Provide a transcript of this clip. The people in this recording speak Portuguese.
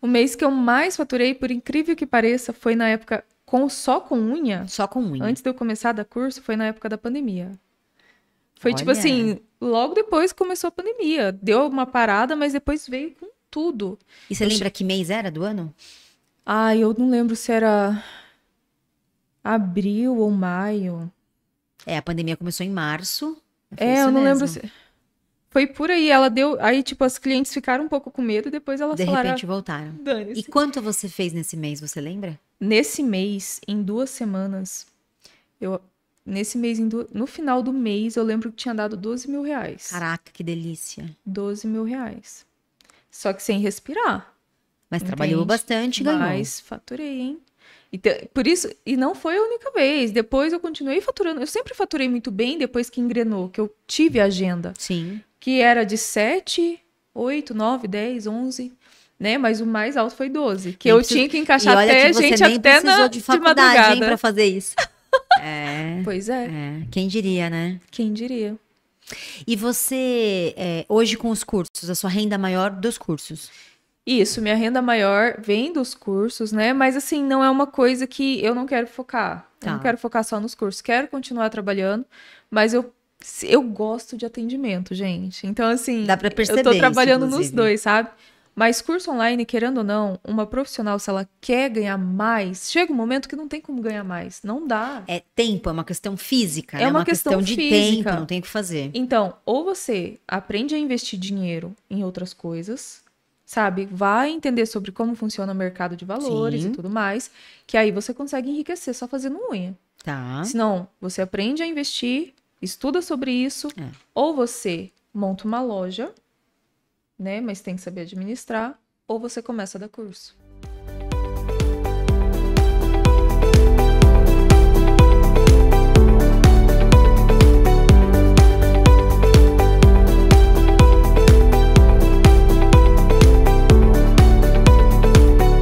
O mês que eu mais faturei, por incrível que pareça, foi na época com só com unha. Só com unha. Antes de eu começar a dar curso, foi na época da pandemia. Foi tipo Olha. assim, logo depois começou a pandemia. Deu uma parada, mas depois veio com tudo. E você Eu lembra que mês era do ano? Ah, eu não lembro se era abril ou maio. É, a pandemia começou em março. É, eu não mesmo. lembro se. Foi por aí, ela deu. Aí, tipo, as clientes ficaram um pouco com medo e depois elas De falaram. repente voltaram. E quanto você fez nesse mês, você lembra? Nesse mês, em duas semanas, eu. Nesse mês, em du- no final do mês, eu lembro que tinha dado 12 mil reais. Caraca, que delícia. 12 mil reais. Só que sem respirar. Mas trabalhou Entende? bastante e ganhou. Mas faturei, hein? Então, por isso, e não foi a única vez. Depois eu continuei faturando. Eu sempre faturei muito bem depois que engrenou, que eu tive agenda. Sim. Que era de 7, 8, 9, 10, 11, né? Mas o mais alto foi 12. Que Nem eu precisa- tinha que encaixar e até que você gente nem até na, de de, faculdade, hein, madrugada. pra fazer isso. é, Pois é, é, quem diria, né? quem diria? E você, é, hoje com os cursos, a sua renda maior dos cursos? Isso, minha renda maior vem dos cursos, né? Mas assim, não é uma coisa que eu não quero focar. Eu Tá. não quero focar só nos cursos. Quero continuar trabalhando, mas eu, eu gosto de atendimento, gente. Então, assim, Dá pra perceber eu tô isso, trabalhando nos inclusive. dois, sabe? Mas curso online, querendo ou não, uma profissional, se ela quer ganhar mais, chega um momento que não tem como ganhar mais. Não dá. É tempo, é uma questão física, É né? uma questão de física. tempo, não tem o que fazer. Então, ou você aprende a investir dinheiro em outras coisas, sabe? Vai entender sobre como funciona o mercado de valores Sim. e tudo mais, que aí você consegue enriquecer só fazendo unha. Tá. Senão, você aprende a investir, estuda sobre isso, É. ou você monta uma loja, né? Mas tem que saber administrar, ou você começa a dar curso.